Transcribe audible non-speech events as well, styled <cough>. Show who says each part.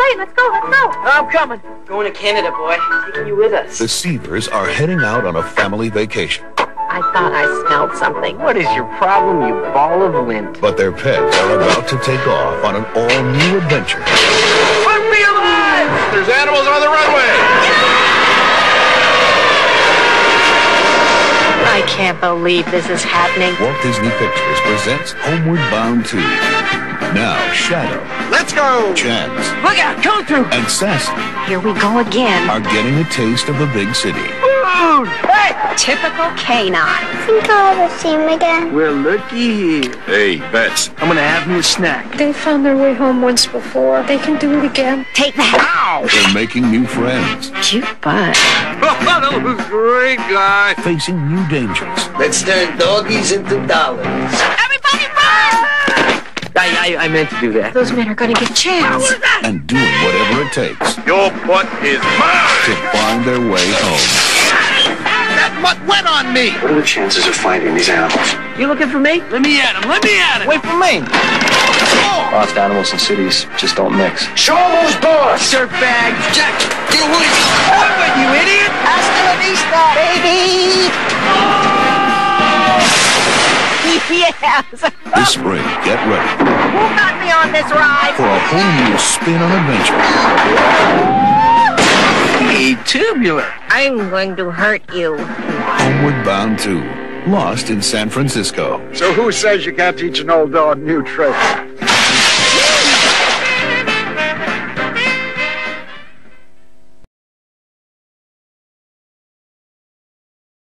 Speaker 1: late. Let's go, let's go.
Speaker 2: Oh, I'm coming. Going to Canada, boy. Taking you with us.
Speaker 3: The Seavers are heading out on a family vacation,
Speaker 1: I thought I smelled something.
Speaker 2: What is your problem, you ball of lint?
Speaker 3: but their pets are about to take off on an all-new adventure.
Speaker 2: Put me alive!
Speaker 4: There's animals on the runway.
Speaker 1: I can't believe this is happening.
Speaker 3: Walt Disney Pictures presents Homeward Bound 2. Now, Shadow,
Speaker 4: Let's go.
Speaker 3: Chance,
Speaker 2: Look out, come through!
Speaker 3: and Sassy
Speaker 1: Here we go again.
Speaker 3: are getting a taste of the big city.
Speaker 2: Food! Hey!
Speaker 1: Typical canine.
Speaker 5: I think I'll ever see him again.
Speaker 2: We're looky here.
Speaker 4: Hey, Bets.
Speaker 2: I'm gonna have me a snack.
Speaker 6: They found their way home once before. They can do it again.
Speaker 1: Take that.
Speaker 2: Ow!
Speaker 3: They're making new friends,
Speaker 1: Cute butt. <laughs>
Speaker 4: that was great, guy.
Speaker 3: facing new dangers,
Speaker 7: Let's turn doggies into dollars.
Speaker 1: Everybody run!
Speaker 2: I, I, I meant to do that.
Speaker 1: Those men are gonna get chance.
Speaker 3: and doing whatever it takes
Speaker 4: Your butt is mine.
Speaker 3: to find their way home.
Speaker 4: That mutt went on me.
Speaker 8: What are the chances of finding these animals?
Speaker 2: You looking for me? Let me at him. Let me at him. Wait for me.
Speaker 8: Lost animals and cities just don't mix.
Speaker 7: Show 'em who's boss.
Speaker 2: Dirtbag. Jack, get away. What, you idiot?
Speaker 7: Hasta la vista, baby. <laughs>
Speaker 1: Yes.
Speaker 3: This spring, get ready
Speaker 1: Who got me on this ride?
Speaker 3: for a whole new spin on adventure.
Speaker 2: Hey, tubular.
Speaker 1: I'm going to hurt you.
Speaker 3: Homeward Bound 2. Lost in San Francisco.
Speaker 9: So who says you can't teach an old dog new tricks?